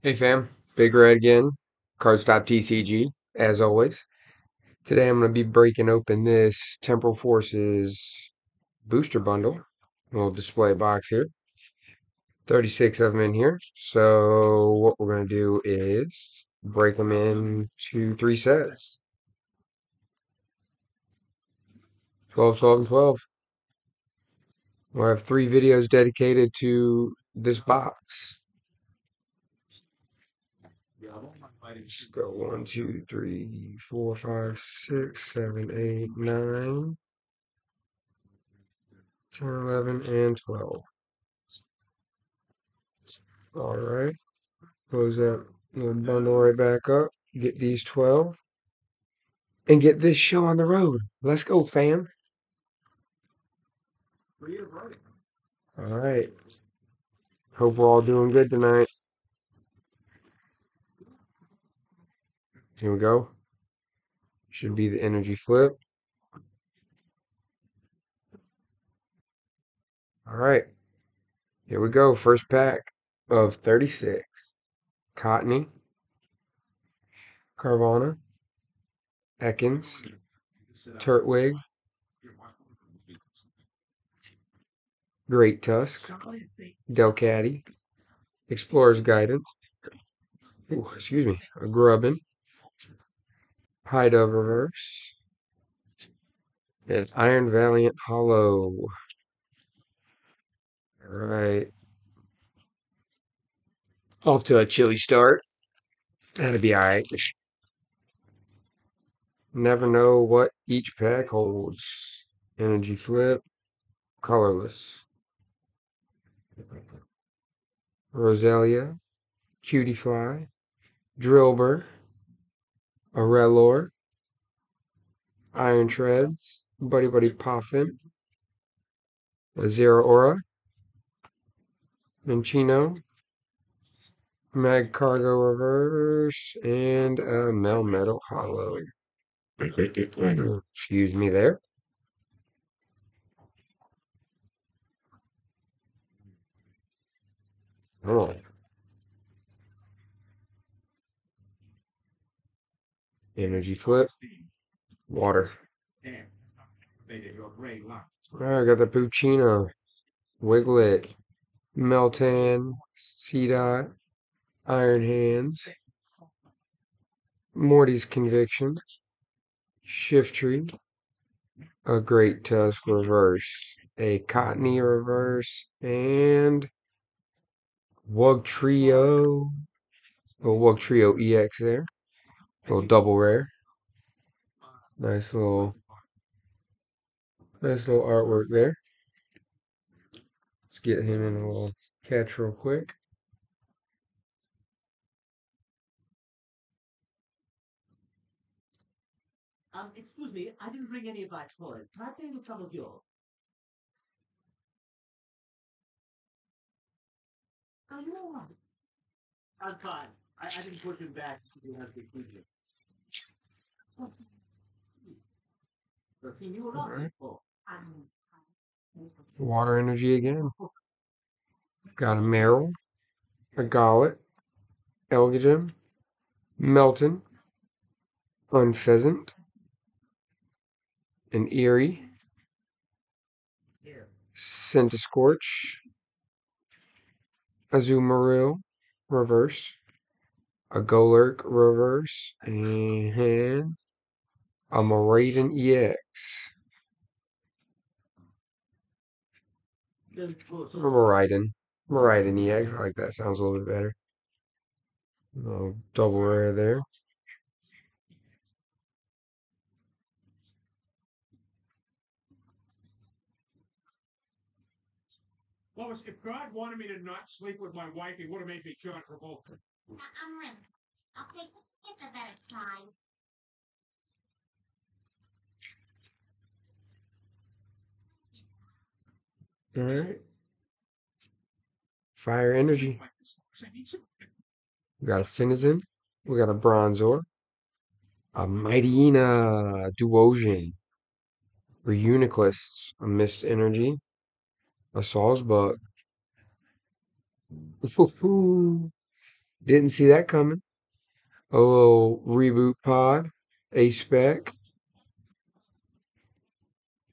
Hey fam, Big Red again, Cardstop TCG, as always. Today I'm going to be breaking open this Temporal Forces booster bundle, little display box here. 36 of them in here. So what we're going to do is break them into three sets. 12, 12, and 12. We'll have three videos dedicated to this box. Just go one, two, three, four, five, six, seven, eight, nine, 10, 11, and 12. All right. Close that bundle right back up. Get these 12. And get this show on the road. Let's go, fam. All right. Hope we're all doing good tonight. Here we go. Should be the energy flip. All right. Here we go. First pack of 36. Cottonee. Carvanha. Ekans, Turtwig. Great Tusk. Delcatty. Explorer's Guidance. Ooh, excuse me. A Grubbin. Hide of Reverse. And Iron Valiant Holo. All right. Off to a chilly start. That'll be alright. Never know what each pack holds. Energy flip. Colorless. Rosalia, Roselia. Cutiefly. Drilbur. Aurelor. Iron Treads. Buddy Buddy Poffin. Zero Aura, Minccino. Magcargo Reverse. And a Melmetal Holo. Excuse me there. Oh. Energy flip. Water. I got the Puccino. Wiglet. Meltan. Seedot. Iron Hands. Morty's Conviction. Shiftry. A Great Tusk Reverse. A Cottonee Reverse. And Wugtrio. A Wugtrio EX there. Little double rare. Nice little nice little artwork there. Let's get him in a little catch real quick. Um, excuse me, I didn't bring any of my toys. Can I play with some of yours? Oh, you know what? I'm fine. I, I didn't put him back because he has the fever. So, see, you were not Alright. before. Water energy again. Got a Meryl. A Golett. Elgyem. Meltan. Unfezant. An Eerie. Centiskorch, Azumarill. Reverse. A Golurk reverse. And a Maraudon EX. Then go to Or Maraudon. Maraudon EX. I like that. Sounds a little bit better. little double rare there. Well, if God wanted me to not sleep with my wife, he would have made me John Travolta. I'm. I'll take give a better try. Alright. Fire energy. We got a Finizen. We got a Bronzor. A Mightyena Duosion. Reuniclus. A Mist Energy. A Sawsbuck. Foo-foo. Didn't see that coming. A little reboot pod, ACE SPEC,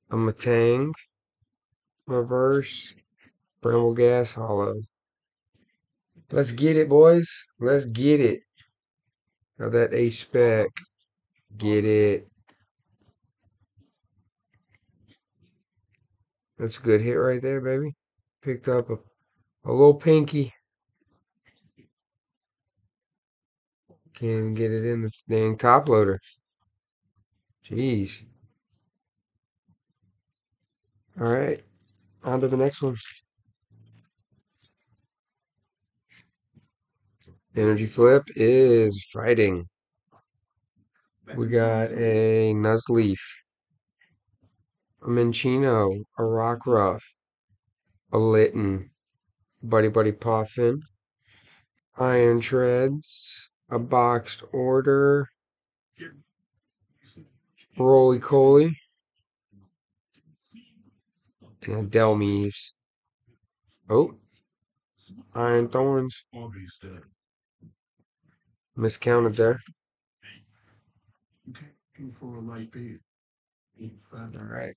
a Metang, reverse, Bramble Gas Holo. Let's get it, boys. Let's get it. Got that ACE SPEC. Get it. That's a good hit right there, baby. Picked up a, a little pinky. Can't even get it in the dang top loader. Jeez. All right. On to the next one. Energy flip is fighting. We got a Nuzleaf, a Minccino, a Rockruff, a Litten, Buddy Buddy Poffin, Iron Treads, a Boxed Order, Rolycoly, and a Delmies. Oh, Iron Thorns. Miscounted there. For a light beat. All right.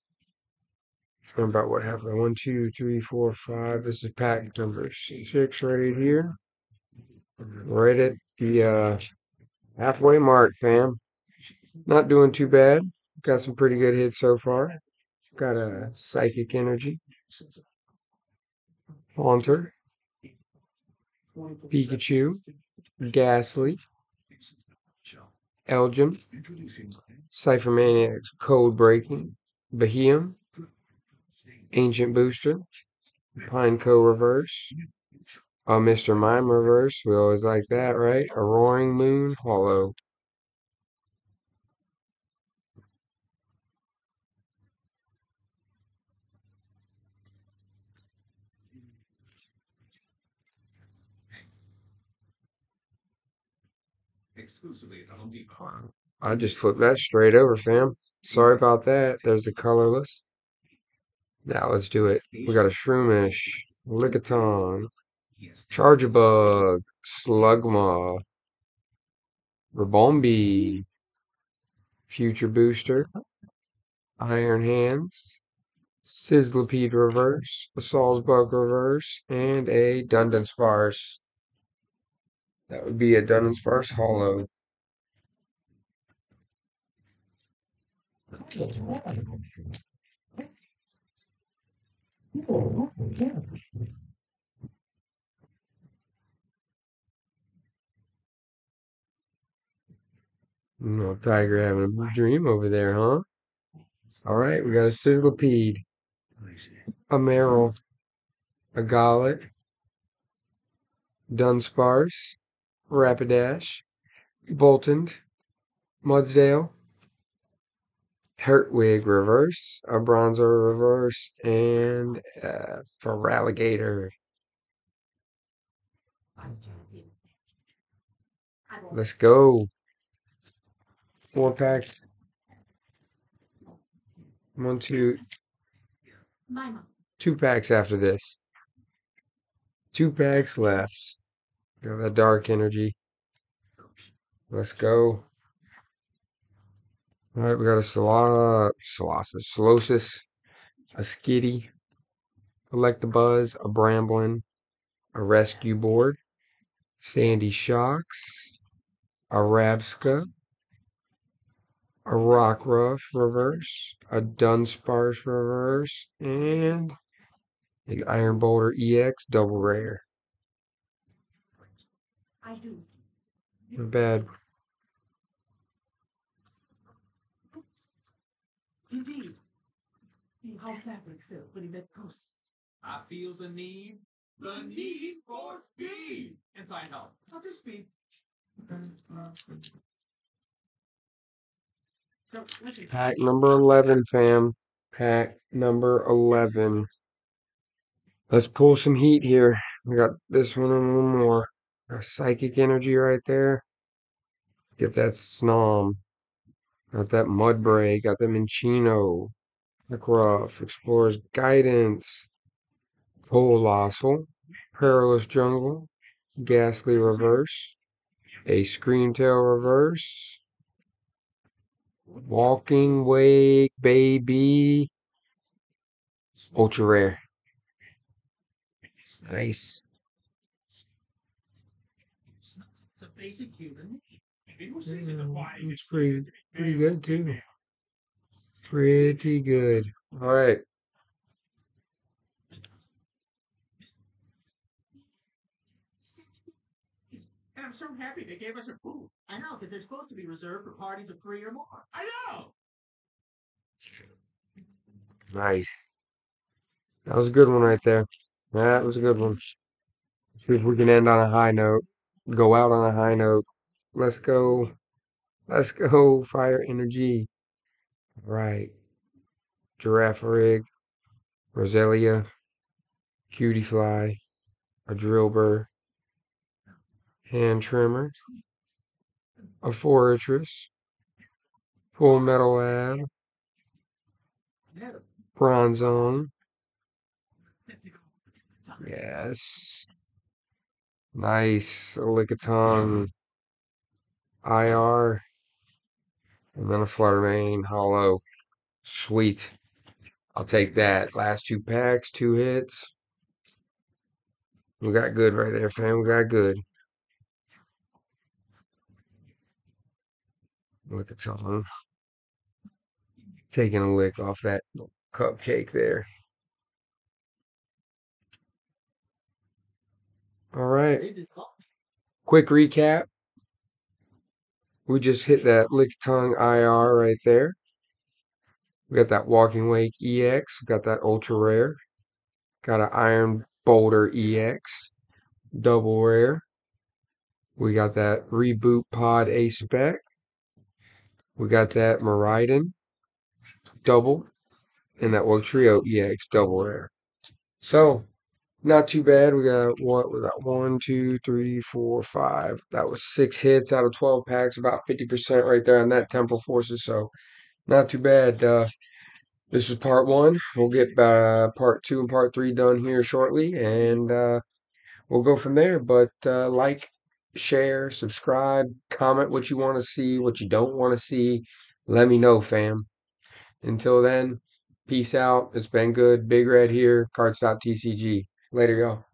About what happened? One, two, three, four, five. This is pack number six right here. Right at the uh, halfway mark, fam. Not doing too bad. Got some pretty good hits so far. Got a psychic energy. Haunter. Pikachu. Gastly. Elgyem. Cypher Maniacs. Codebreaking. Behemoth. Ancient Booster. Pineco Reverse. A Mr. Mime Reverse. We always like that, right? A Roaring Moon Holo. Exclusively at Home Depot. I just flipped that straight over, fam. Sorry about that. There's the colorless. Now let's do it. We got a Shroomish, Lickitung, Charjabug, Slugma, Rabombi, Future Booster, Iron Hands, Sizzlipede Reverse, a Salzbug Reverse, and a Dunsparce. That would be a Dunsparce Holo. No, Tiger having a dream over there, huh? All right, we got a Sizzlipede, a Meryl, a Golett, Dunsparce, Rapidash, Boltund, Mudsdale, Turtwig reverse, a Bronzor reverse, and uh, Feraligatr. Let's go. Four packs. One, two, two packs after this. Two packs left. Got that dark energy. Let's go. All right, we got a Solana, Solosis, Solosis, a Skitty, Electabuzz, a Bramblin, a Rescue Board, Sandy Shocks, a Rabsca, a Rockruff reverse, a Dunsparce reverse, and an Iron Boulder EX double rare. I do. Not bad. Indeed. How fabric feel when he met Ghost? I feel the need, the need for speed. And find out. Not just speed. Pack number 11, fam. Pack number 11. Let's pull some heat here. We got this one and one more. Our psychic energy right there. Get that Snom. Got that Mudbray. Got the Minccino. Rockruff. Explorer's Guidance. Colossal. Perilous Jungle. Gastly Reverse, a Scream Tail Reverse, Walking Wake Baby, Ultra Rare. Nice. It's a basic human need. Maybe we'll see the why It's pretty, pretty good too. Pretty good. All right. And I'm so happy they gave us a booth. I know, because they're supposed to be reserved for parties of three or more. I know. Nice. That was a good one right there. That was a good one. Let's See if we can end on a high note. Go out on a high note. Let's go. Let's go, fire energy. Right. Girafarig. Roselia. Cutiefly. A Drilbur. Hand trimmer. A Forretress. Full Metal Lab. Bronze on. Yes. Nice. A IR. And then a Fluttermane holo. Sweet. I'll take that. Last two packs, two hits. We got good right there, fam. We got good. Lickitung. Taking a lick off that cupcake there. All right. Quick recap. We just hit that lick tongue IR right there. We got that Walking Wake EX. We got that Ultra Rare. Got an Iron Boulder EX. Double Rare. We got that Reboot Pod ACE SPEC. We got that Maridon Double. And that Wugtrio EX Double Rare. So, not too bad. We got what we got one, two, three, four, five. That was six hits out of twelve packs, about fifty percent right there on that Temporal Forces. So not too bad. Uh, this was part one. We'll get uh, part two and part three done here shortly, and uh, we'll go from there. But uh, like, share, subscribe, comment what you want to see, what you don't want to see. Let me know, fam. Until then, peace out. It's been good. Big Red here. Cardstop TCG. Later, y'all.